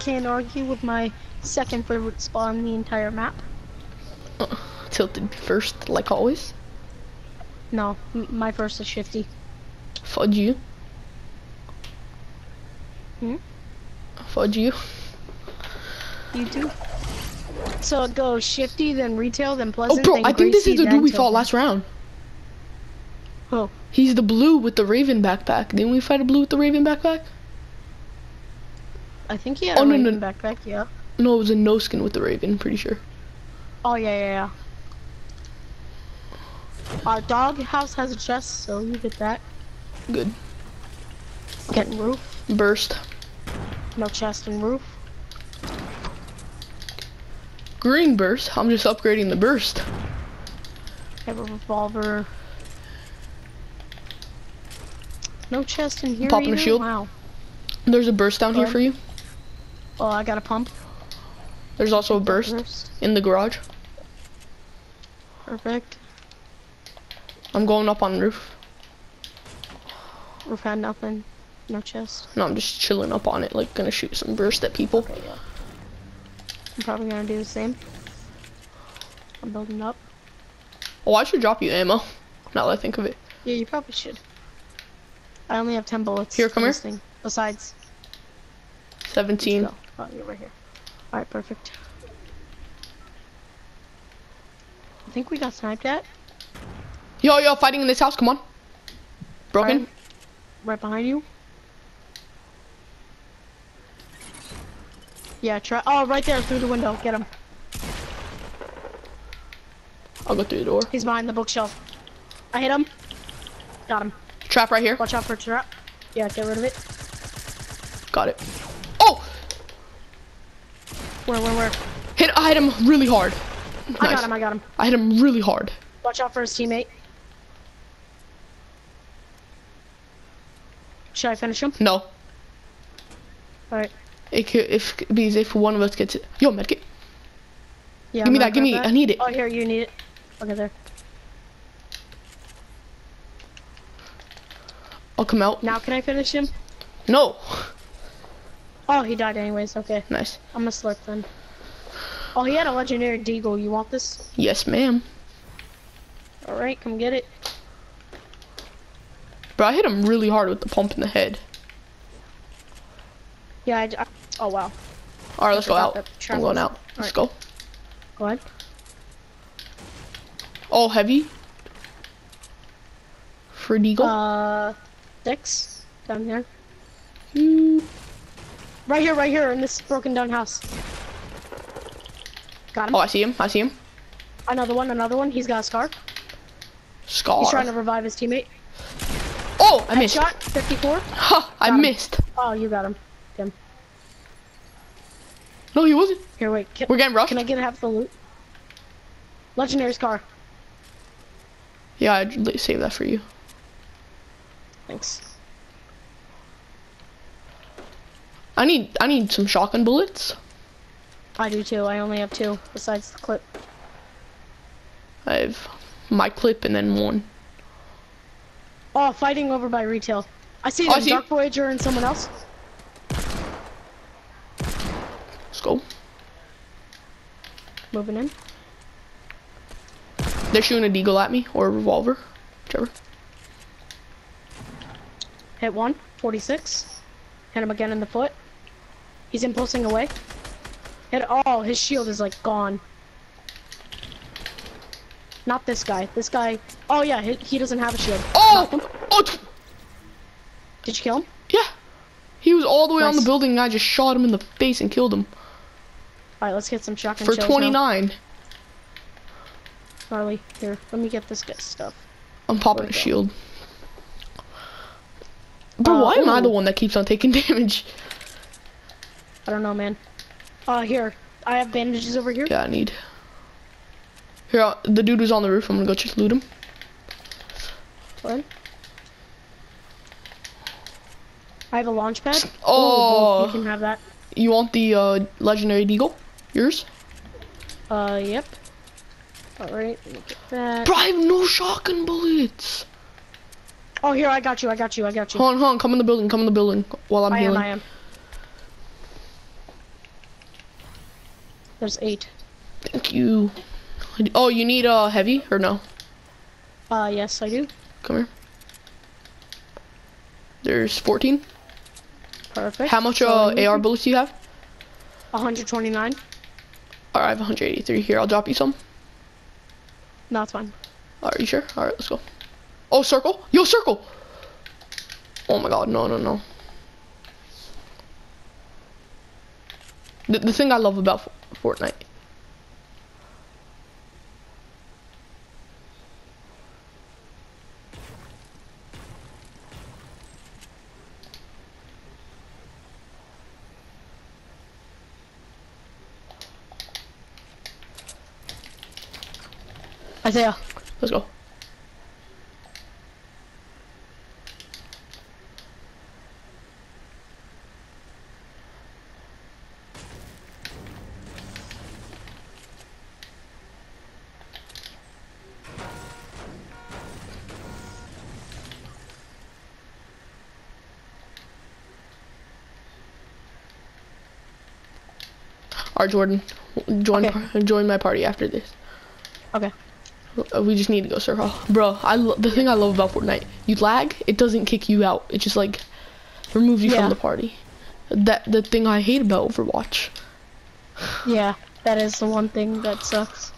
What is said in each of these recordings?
can't argue with my second favorite spot on the entire map. Tilted first, like always. No, m- my first is Shifty. Fudge you. Hmm? Fudge you. You too. So it goes Shifty, then Retail, then pleasant. Oh, bro, I think this is the dude we fought last round. Oh. He's the blue with the Raven backpack. Didn't we fight a blue with the Raven backpack? I think he had Oh, a no, Raven no. backpack. Yeah. No, it was a no skin with the Raven, pretty sure. Oh yeah, yeah, yeah. Our dog house has a chest, so you get that. Good. Getting roof. Burst. No chest and roof. Green burst. I'm just upgrading the burst. I Have a revolver. No chest in here. Popping a shield. Wow. There's a burst down here for you. Oh, I got a pump. There's also a burst Burst. in the garage. Perfect. I'm going up on the roof. Roof had nothing. No chest. No, I'm just chilling up on it, like gonna shoot some burst at people. Okay, yeah. I'm probably gonna do the same. I'm building up. Oh, I should drop you ammo. Now that I think of it. Yeah, you probably should. I only have 10 bullets. Here, for come this here. Thing. Besides, 17. Oh, you're right here. Alright, perfect. I think we got sniped at. Yo, yo, fighting in this house. Come on. Broken. Alright. Right behind you. Yeah, try. Oh, right there through the window. Get him. I'll go through the door. He's behind the bookshelf. I hit him. Got him. Trap right here. Watch out for trap. Yeah, get rid of it. Got it. Where, where, where? Hit. I hit him really hard. I Nice. got him. I got him. I hit him really hard. Watch out for his teammate. Should I finish him? No. Alright. It could, if because if one of us gets it. Yo, medkit. Yeah. Give me that, give me- grab I need it. Oh, here, you need it. Okay, there. I'll come out. Now can I finish him? No. Oh, he died anyways. Okay. Nice. I'm gonna slurp then. Oh, he had a legendary deagle. You want this? Yes, ma'am. Alright, come get it. Bro, I hit him really hard with the pump in the head. Yeah, I, I- oh wow. All right, let's go out. I'm going out. Let's go. Go ahead. All heavy. For Deagle. Uh, six down here. Hmm. Right here, right here in this broken down house. Got him. Oh, I see him. I see him. Another one, another one. He's got a scar. Scar. He's trying to revive his teammate. Oh, I missed. Shot 54. Ha! I him. missed. Oh, you got him. Tim. No, he wasn't. Here, wait. Can, We're getting rushed. can I get half the loot? Legendary scar. Yeah, I'd save that for you. Thanks. I need I need some shotgun bullets. I do too. I only have two besides the clip. I have my clip and then one. Oh, fighting over by retail. I see Oh, I see Dark Voyager and someone else. Let's go. Moving in. They're shooting a deagle at me or a revolver, whichever. Hit one. 46. Hit him again in the foot. He's impulsing away. At all, his shield is like gone. Not this guy. This guy. Oh yeah, he, he doesn't have a shield. Oh! Oh! Did you kill him? Yeah. He was all the way on the building and I just shot him in the face and killed him. All right, let's get some shotgun For shells now. 29. Charlie, here, let me get this guy's stuff. I'm popping a shield. Bro, Uh, why am I the one that keeps on taking damage? I don't know, man. Uh, here, I have bandages over here. Yeah, I need. Here, the dude was on the roof. I'm gonna go just loot him. Ahead. I have a launch pad. Ooh, Oh. you can have that. You want the uh, legendary deagle? Yours? Uh, yep. All right, let me get that. Bro, I have no shotgun bullets. Oh, here, I got you. I got you. I got you. Hold on, hold on. Come in the building. Come in the building while I'm I am. I am. There's eight. Thank you. Oh, you need a uh, heavy or no? Uh, yes, I do. Come here. There's 14. Perfect. How much uh, AR bullets do you have? 129. Alright, I have 183. Here, I'll drop you some. No, it's fine. Are you sure? Alright, let's go. Oh, circle? Yo, circle! Oh my god, no, no, no. The, the thing I love about Fortnite. Isaiah. Uh, Let's go. Alright, Jordan. Join, Okay. join my party after this. Okay. We just need to go circle. Bro, I the thing I love about Fortnite, you lag, it doesn't kick you out. It just like removes you Yeah. from the party. That the thing I hate about Overwatch. Yeah, that is the one thing that sucks.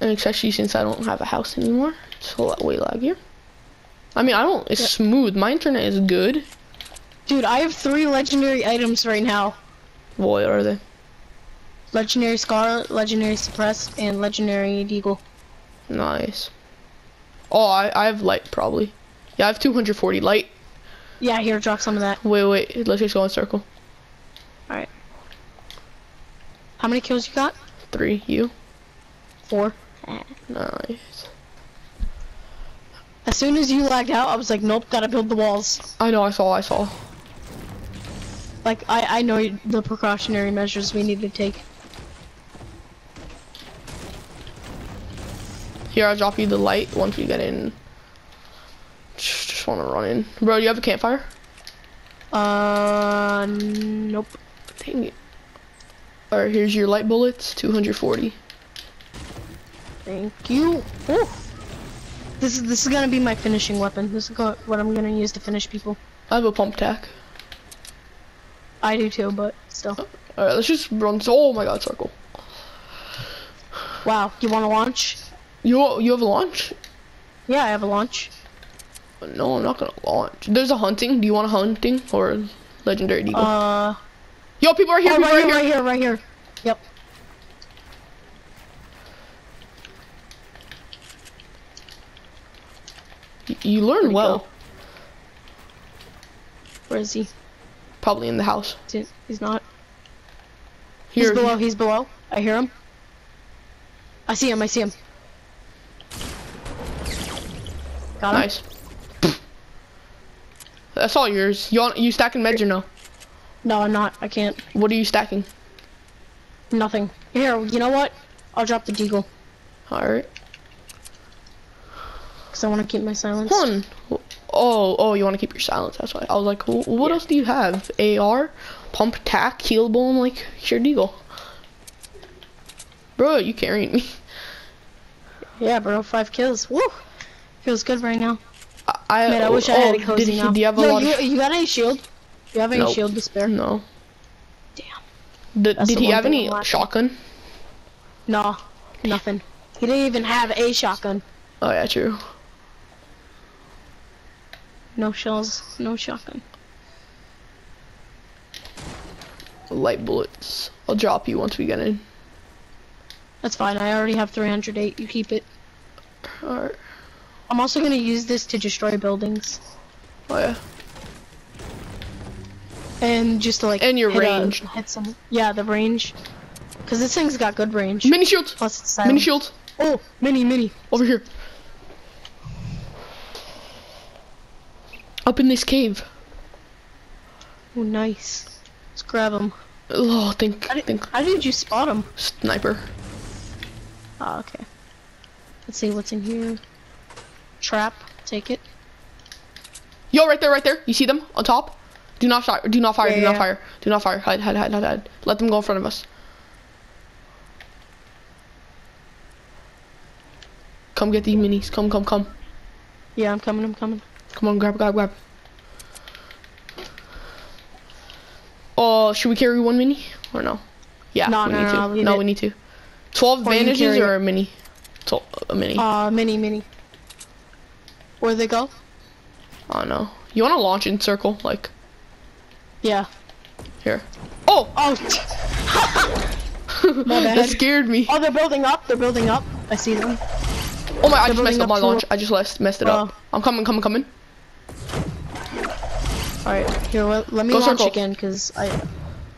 And especially since I don't have a house anymore. It's a lot way laggier. I mean, I don't. It's Yeah. smooth. My internet is good. Dude, I have three legendary items right now. What are they? Legendary Scarlet, Legendary Suppressed, and Legendary Deagle. Nice. Oh, I I have light probably. Yeah, I have 240 light. Yeah, here, drop some of that. Wait, wait. Let's just go in circle. Alright. How many kills you got? Three. You. Four. Nice. As soon as you lagged out, I was like, nope, gotta build the walls. I know. I saw. I saw. Like, I, I know the precautionary measures we need to take. Here, I'll drop you the light once we get in. Just, just want to run in. Bro, you have a campfire? Uh, nope. Dang it. Alright, here's your light bullets, 240. Thank you. Ooh. This is this is gonna be my finishing weapon. This is what I'm gonna use to finish people. I have a pump tack. I do too, but still. Alright, let's just run. Oh my god, circle. Wow, you want to launch? You you have a launch? Yeah, I have a launch. No, I'm not gonna launch. There's a hunting. Do you want a hunting or legendary eagle? Uh, Yo, people are here. oh, people right are here, here. right here, right here. Yep. You learn well. Where is he? Probably in the house. He's not. Here. He's below. He's below. I hear him. I see him. I see him. Got him. Nice. That's all yours. You want, you stacking meds or no? No, I'm not. I can't. What are you stacking? Nothing. Here, you know what? I'll drop the deagle Alright. because I want to keep my silence. One. Oh, oh, you want to keep your silence. That's why. I was like, "Wh- what Yeah. else do you have? AR, pump tack, healable, bone, like sheer deagle. Bro, you carrying me. Yeah, bro. Five kills. Woo. Feels good right now. I, Man, I oh, wish I had oh, a cozy did he, now. Do you have a Yo, lot you, you got any shield? Do you have any Nope. shield to spare? No. Damn. Did, did the he have any I'm shotgun? No, nothing. He didn't even have a shotgun. Oh yeah, true. No shells, no shotgun. Light bullets. I'll drop you once we get in. That's fine. I already have 308. You keep it. Alright. I'm also gonna use this to destroy buildings Oh yeah. and just to like And your hit a- range. hit some. Yeah, the range. Cause this thing's got good range. Mini shields. Plus it's Mini silent. shields. Oh, mini, mini. Over here. Up in this cave. Oh, nice. Let's grab him. Oh, think, How did, think. how did you spot him? Sniper. Oh, okay. Let's see what's in here. Trap. Take it. Yo, right there, right there. You see them on top? Do not fire. Do not fire. Yeah, do not yeah. fire. Do not fire. Hide, hide, hide, hide, hide. Let them go in front of us. Come get these minis. Come, come, come. Yeah, I'm coming. I'm coming. Come on, grab, grab, grab. Oh, should we carry one mini or no? Yeah, No, we no, need no, to. No, we need to. Twelve Or bandages or a mini? Twelve, a mini. Uh, mini, mini. Where they go? oh no. You want to launch in circle, like Yeah. here? Oh, Oh. That scared me. Oh, they're building up. They're building up. I see them. Oh my! I They're just messed up my launch. I just messed messed it up. Oh. I'm coming, coming, coming. All right. Here, let, let me Go launch circle. again, cause I,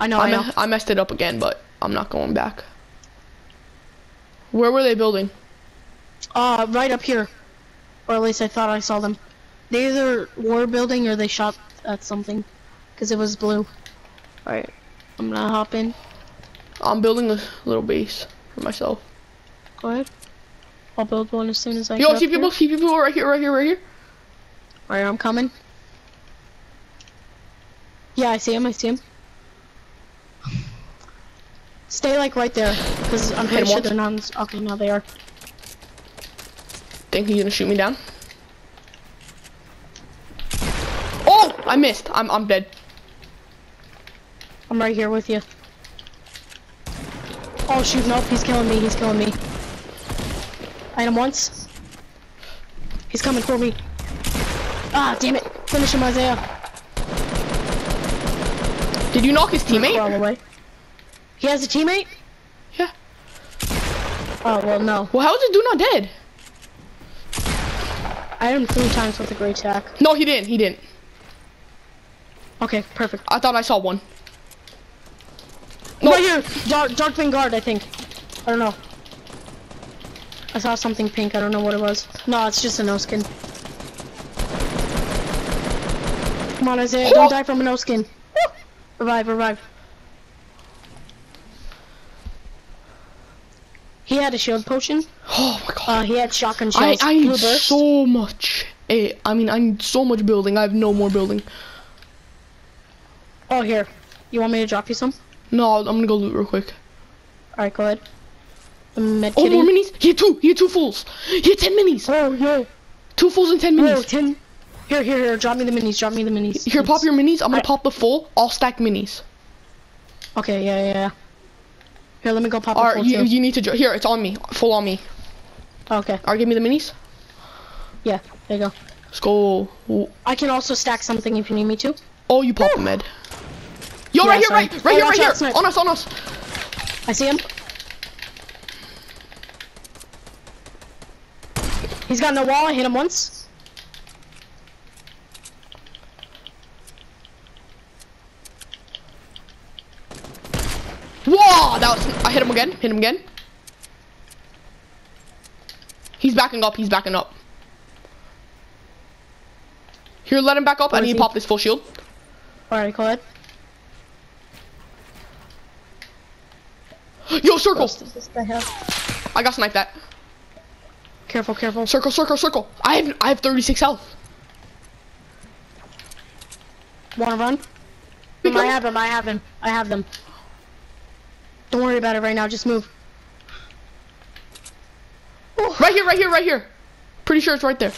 I know, I, I know. me- I messed it up again, but I'm not going back. Where were they building? Uh, right up here, or at least I thought I saw them. They either were building or they shot at something, cause it was blue. All right. I'm gonna hop in. I'm building a little base for myself. Go ahead. I'll build one as soon as I Yo, see here. people, see people right here, right here, right here. All right, I'm coming. Yeah, I see him. I see him. Stay like right there, because I'm pretty sure they're not. Okay, now they are. Think he's gonna shoot me down? Oh, I missed. I'm I'm dead. I'm right here with you. Oh shoot, nope, he's killing me, he's killing me. I hit him once. He's coming for me. Ah, damn it. Finish him, Isaiah. Did you knock his teammate? He has a teammate? Yeah. Oh, well, no. Well, how is it do not dead? I hit him three times with a great attack. No, he didn't. He didn't. Okay, perfect. I thought I saw one. No. Right here! Dark, Dark Vanguard, I think. I don't know. I saw something pink, I don't know what it was. No, it's just a no skin. Come on, Isaiah, Oh. don't die from a no skin. Revive, revive. He had a shield potion. Oh my god. Uh, he had shotgun I shells. I Blue need burst. so much. Eh, I mean, I need so much building. I have no more building. Oh, here. You want me to drop you some? No, I'm gonna go loot real quick. Alright, go ahead. The med Oh, more minis. He had two. He had two fools. He had ten minis. Oh, no. Two fools and ten minis. Tim. Here, here, here. Drop me the minis. Drop me the minis. Here, pop your minis. I'm gonna I- pop the full. I'll stack minis. Okay, yeah, yeah, yeah. Here, let me go pop a Alright, full you, too. you need to. Here, it's on me. Full on me. Okay, Alright, give me the minis. yeah, there you go. Let's go. I can also stack something if you need me to. Oh, you popped the med. Yo, Yeah, right here, sorry. right, right Oh, here, right here. snipe. On us, on us. I see him. He's got no wall. I hit him once. Whoa, that was. I hit him again. Hit him again. He's backing up. He's backing up. Here, let him back up. I need to he? pop this full shield. Alright, go ahead. Yo, circle. I got sniped that. Careful, careful. Circle, circle, circle. I have I have 36 health. Wanna run? Pick I have him. I have him. I have them. Don't worry about it right now. Just move. Right here, right here, right here. Pretty sure it's right there.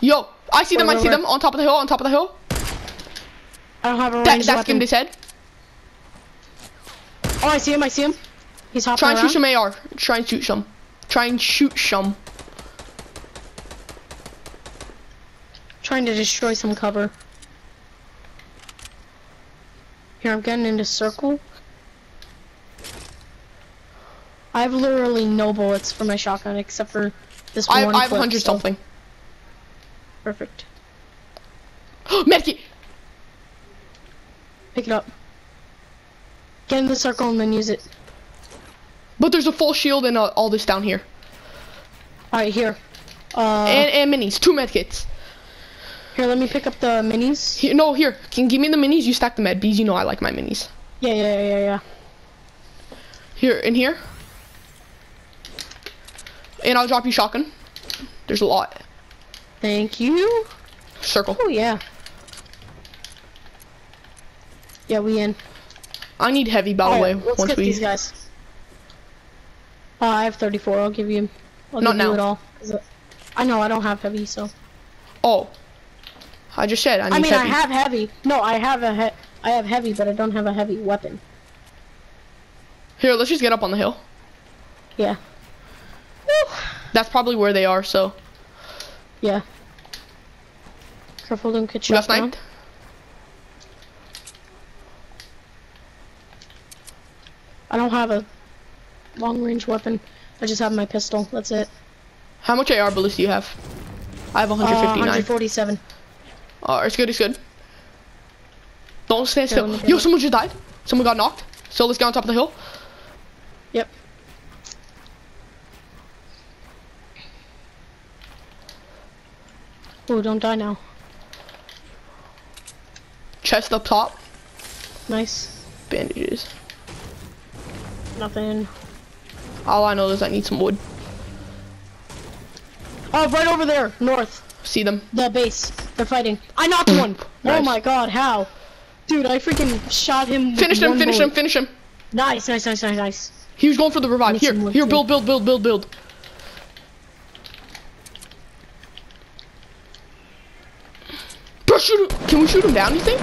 Yo, I see them. Where, I see where, them on top of the hill. On top of the hill. I don't have a That ranged that weapon. skimmed his head. Oh, I see him. I see him. He's hopping Try and shoot some AR. Try and shoot some. Try and shoot some. Trying to destroy some cover. Here, I'm getting into circle. I have literally no bullets for my shotgun except for this I one I have 100 so- something. Perfect. Medkit. Pick it up. Get in the circle and then use it. But there's a full shield and uh, all this down here. Alright, here. Uh, and, and minis. Two medkits. here, let me pick up the minis. Here, no, here. Can give me the minis. You stack the med. Bees, you know I like my minis. Yeah, yeah, yeah, yeah. Here, in here. And I'll drop you shotgun. There's a lot. Thank you. Circle. Oh, yeah. Yeah, we in. I need heavy, by the way. Let's get we. these guys. Uh, I have 34. I'll give you. I'll Not give now. you it all. I know I don't have heavy, so. Oh. I just said I need I mean, heavy. I have heavy. No, I have a he I have heavy, but I don't have a heavy weapon. Here, let's just get up on the hill. Yeah. That's probably where they are. So Yeah. Careful, don't get shot down. I don't have a long range weapon. I just have my pistol. That's it. How much AR bullets do you have? I have Uh, 159. 147. Oh, it's good, it's good. Don't stand still. let me get Yo, someone just died. Someone got knocked. So let's get on top of the hill. Yep. Oh, don't die now. Chest up top. Nice. Bandages. Nothing. All I know is I need some wood. Oh, right over there, north. See them. The base. They're fighting. I knocked one. Oh Nice. my god, how? Dude, I freaking shot him. Finish him, finish him, finish him. Nice, nice, nice, nice, nice. He was going for the revive. Here, here, build, build, build, build, build. Shoot him. Can we shoot him down, you think?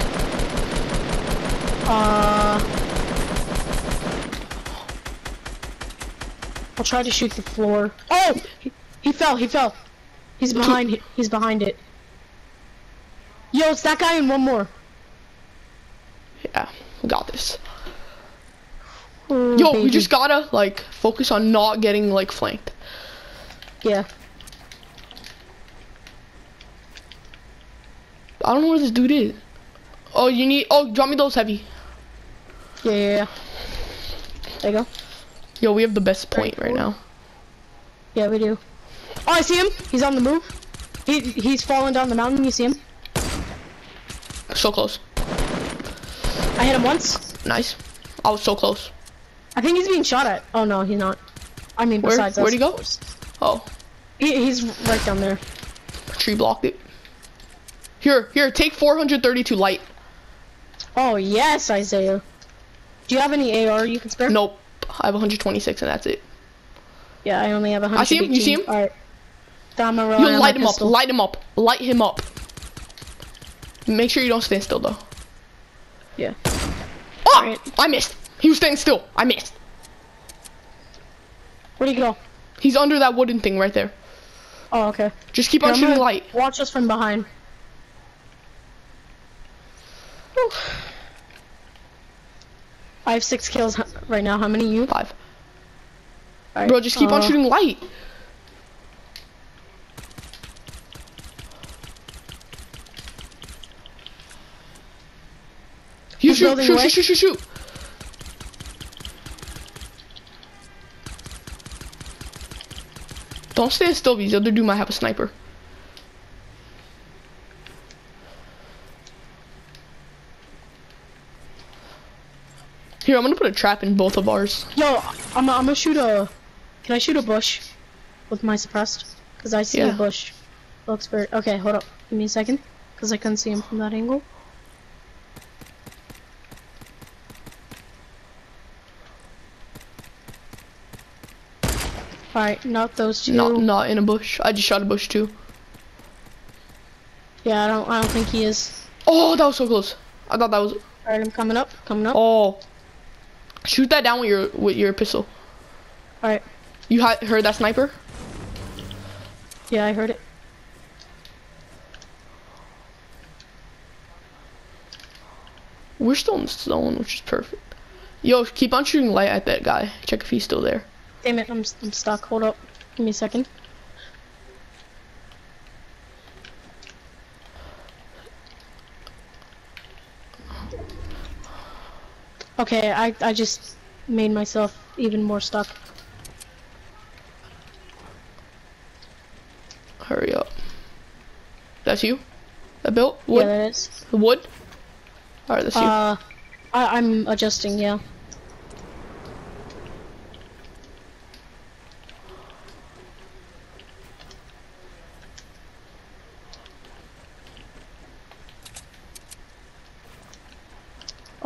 Uh. I'll try to shoot the floor. Oh! He, he fell, he fell. He's behind, he's behind it. Yo, it's that guy and one more. Yeah, we got this. Ooh, Yo, we just gotta, like, focus on not getting, like, flanked. Yeah. I don't know where this dude is. Oh, you need, oh, drop me those heavy. Yeah, yeah, yeah. There you go. Yo, we have the best point right now. Yeah, we do. Oh, I see him. He's on the move. He he's falling down the mountain. You see him? So close. I hit him once. Nice. I was so close. I think he's being shot at. Oh no, he's not. I mean, Where- besides us. where'd he go? Oh, He, he's right down there. tree blocked it. Here, here, take 432 light. Oh yes, Isaiah. Do you have any AR you can spare? Nope. I have 126 and that's it. Yeah, I only have hundred. I see him, you see him? All right. Then I'm gonna You light him up, light him up, light him up. Make sure you don't stand still though. Yeah. Ah! Oh, Alright. I missed. He was standing still. I missed. Where'd he go? He's under that wooden thing right there. Oh, okay. Just keep Here, on shooting light. Watch us from behind. Whew. I have six kills right now. How many you? Five. Alright, Bro, just keep on uh, shooting light. You shoot, shoot, shoot, shoot, shoot, shoot. Don't stand still because the other dude might have a sniper. Here, I'm gonna put a trap in both of ours. Yo, I'm, I'm gonna shoot a. Can I shoot a bush with my suppressed? Cause I see Yeah. a bush. Looks very. Okay, hold up. Give me a second. Cause I couldn't see him from that angle. Alright, not those two. Not, not in a bush. I just shot a bush too. Yeah, I don't. I don't think he is. Oh, that was so close. I thought that was. Alright, I'm coming up. Coming up. Oh, shoot that down with your with your pistol. Alright. You ha- heard that sniper? Yeah, I heard it. We're still in the zone, which is perfect. Yo, keep on shooting light at that guy. Check if he's still there. Damn it, I'm, I'm stuck. Hold up. Give me a second. Okay, I, I just made myself even more stuck. Hurry up. That's you? That built? Yeah, that is. The wood? Alright, that's you. Uh, I, I'm adjusting, yeah.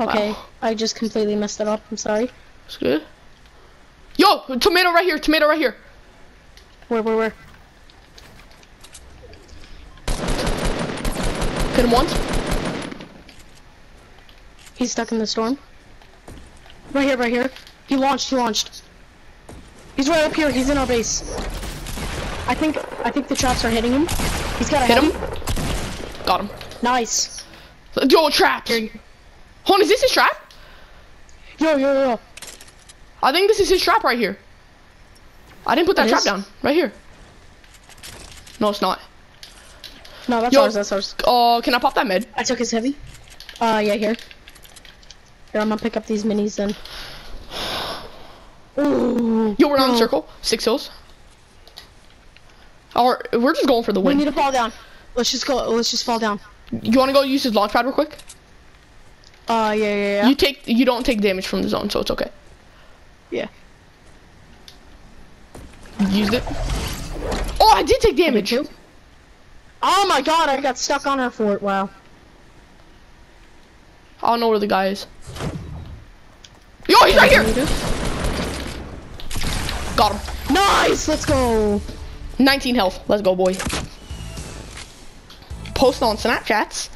Okay, Wow. I just completely messed it up. I'm sorry. It's good. Yo, tomato right here. Tomato right here. Where, where, where? Hit him once. He's stuck in the storm. Right here, right here. He launched, he launched. He's right up here, he's in our base. I think, I think the traps are hitting him. He's got a Hit him. heavy. Got him. Nice. Yo, traps. Here, Hold on, is this his trap? Yo, yo, yo. I think this is his trap right here. I didn't put that It trap is? down. Right here. No, it's not. No, that's Yo. ours, that's ours. Uh, can I pop that med? I took his heavy. Uh, yeah, here. Here, I'm gonna pick up these minis then. Ooh. Yo, we're on bro. the circle. Six hills. Or we're just going for the win. We need to fall down. Let's just go, let's just fall down. You want to go use his launch pad real quick? Uh, yeah, yeah, yeah. You take. You don't take damage from the zone, so it's okay. Yeah. Used it. Oh, I did take damage. Oh my god, I got stuck on our fort. Wow. I don't know where the guy is. Yo, he's right here. Got him. Nice, let's go. 19 health. Let's go, boy. Post on Snapchats.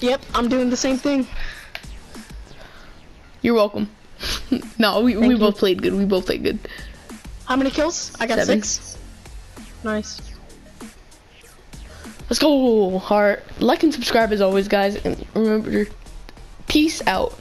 Yep, I'm doing the same thing. You're welcome. no, we, we you. both played good. We both played good. How many kills? I got Seven. six. Nice. Let's go. Heart. Like and subscribe as always, guys. And remember, peace out.